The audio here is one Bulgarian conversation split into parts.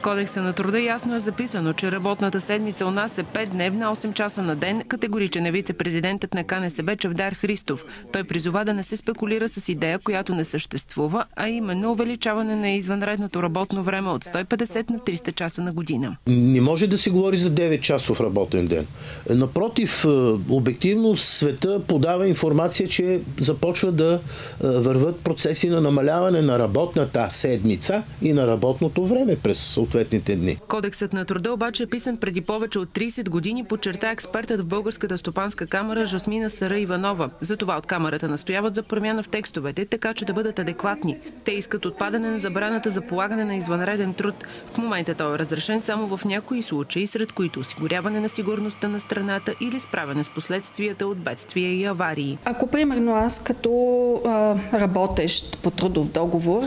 кодекса на труда ясно е записано, че работната седмица у нас е 5 дневна, 8 часа на ден. Категоричен е вице-президентът на КНСБ Чавдар Христов. Той призова да не се спекулира с идея, която не съществува, а именно увеличаване на извънредното работно време от 150 на 300 часа на година. Не може да се говори за 9 часов работен ден. Напротив, е, обективно света подава информация, че започва да е, върват процеси на намаляване на работната седмица и на работното време през съответните дни. Кодексът на труда обаче е писан преди повече от 30 години, подчерта експертът в Българската стопанска камера Жасмина Сара Иванова. Затова от камерата настояват за промяна в текстовете, така че да бъдат адекватни. Те искат отпадане на забраната за полагане на извънреден труд. В момента той е разрешен само в някои случаи, сред които осигуряване на сигурността на страната или справяне с последствията от бедствия и аварии. Ако примерно аз като а, работещ по трудов договор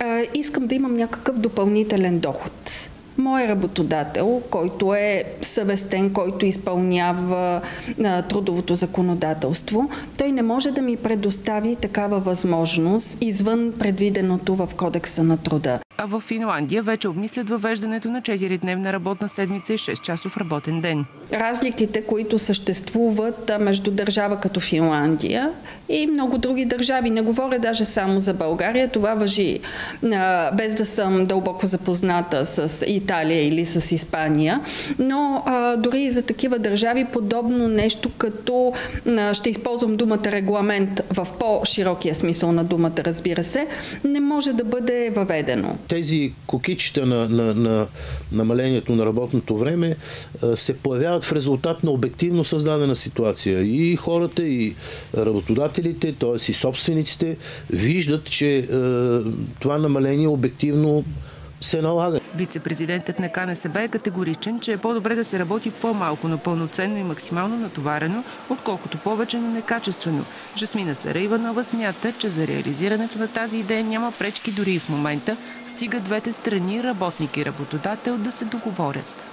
а, искам да имам някакъв допълнителен доход out мой работодател, който е съвестен, който изпълнява а, трудовото законодателство, той не може да ми предостави такава възможност извън предвиденото в Кодекса на труда. А в Финландия вече обмислят въвеждането на 4-дневна работна седмица и 6-часов работен ден. Разликите, които съществуват между държава като Финландия и много други държави, не говоря даже само за България, това въжи без да съм дълбоко запозната с Италия или с Испания, но а, дори и за такива държави подобно нещо като, а, ще използвам думата регламент в по-широкия смисъл на думата, разбира се, не може да бъде въведено тези кокичета на, на, на намалението на работното време се появяват в резултат на обективно създадена ситуация. И хората, и работодателите, т.е. и собствениците, виждат, че това намаление обективно се налага. Вице-президентът на КНСБ е категоричен, че е по-добре да се работи по-малко, но пълноценно и максимално натоварено, отколкото повече, но некачествено. Жасмина Сара Иванова смята, че за реализирането на тази идея няма пречки дори и в момента, стига двете страни, работник и работодател, да се договорят.